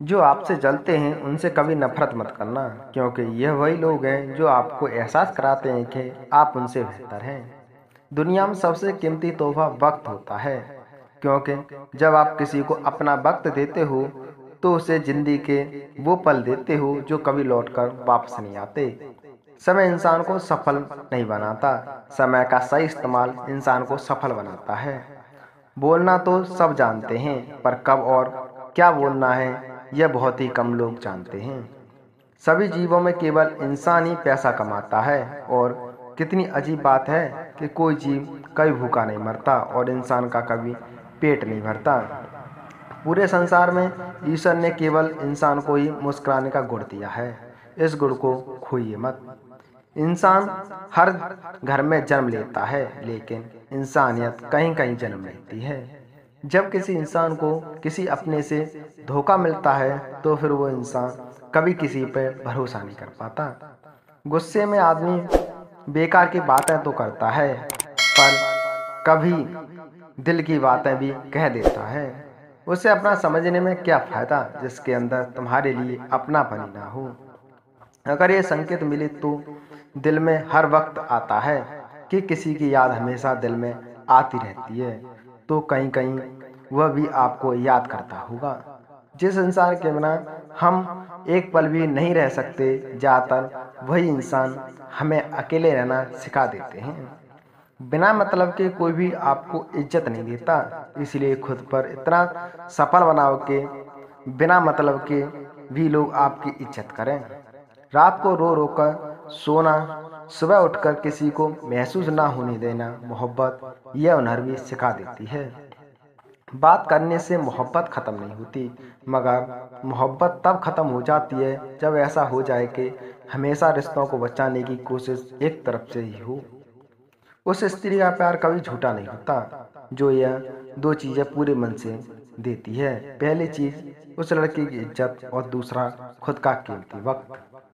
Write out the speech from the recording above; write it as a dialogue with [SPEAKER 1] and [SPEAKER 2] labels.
[SPEAKER 1] जो आपसे जलते हैं, उनसे कभी नफरत मत करना, क्योंकि यह वही लोग हैं जो आपको एहसास कराते हैं कि आप उनसे बेहतर हैं। दुनिया में सबसे कीमती तोहफा वक्त होता है, क्योंकि जब आप किसी को अपना वक्त देते हो तो उसे ज़िंदगी के वो पल देते हो जो कभी लौटकर वापस नहीं आते। समय इंसान को सफल नहीं बनाता, समय का सही इस्तेमाल इंसान को सफल बनाता है। बोलना तो सब जानते हैं, पर कब और क्या बोलना है यह बहुत ही कम लोग जानते हैं। सभी जीवों में केवल इंसान ही पैसा कमाता है और कितनी अजीब बात है कि कोई जीव कभी भूखा नहीं मरता और इंसान का कभी पेट नहीं भरता। पूरे संसार में ईश्वर ने केवल इंसान को ही मुस्कुराने का गुण दिया है। इस गुण को खोइए मत। इंसान हर घर में जन्म लेता है, लेकिन इंसानियत कहीं कहीं जन्म लेती है। जब किसी इंसान को किसी अपने से धोखा मिलता है तो फिर वो इंसान कभी किसी पर भरोसा नहीं कर पाता। गुस्से में आदमी बेकार की बातें तो करता है, पर कभी दिल की बातें भी कह देता है। उसे अपना समझने में क्या फ़ायदा, जिसके अंदर तुम्हारे लिए अपना पनी ना हो। अगर ये संकेत मिले तो दिल में हर वक्त आता है कि किसी की याद हमेशा दिल में आती रहती है। तो कहीं कहीं वह भी आपको याद करता होगा। जिस इंसान के बिना हम एक पल भी नहीं रह सकते, ज़्यादातर वही इंसान हमें अकेले रहना सिखा देते हैं। बिना मतलब के कोई भी आपको इज़्ज़त नहीं देता, इसलिए खुद पर इतना सफल बनाओ के, बिना मतलब के भी लोग आपकी इज़्ज़त करें। रात को रो रो कर सोना सुबह उठकर किसी को महसूस ना होने देना मोहब्बत यह हुनर भी सिखा देती है। बात करने से मोहब्बत ख़त्म नहीं होती, मगर मोहब्बत तब ख़त्म हो जाती है जब ऐसा हो जाए कि हमेशा रिश्तों को बचाने की कोशिश एक तरफ़ से ही हो। उस स्त्री का प्यार कभी झूठा नहीं होता, जो यह दो चीज़ें पूरे मन से देती है। पहली चीज़, उस लड़की की इज़्ज़त और दूसरा खुद का कीमती वक्त।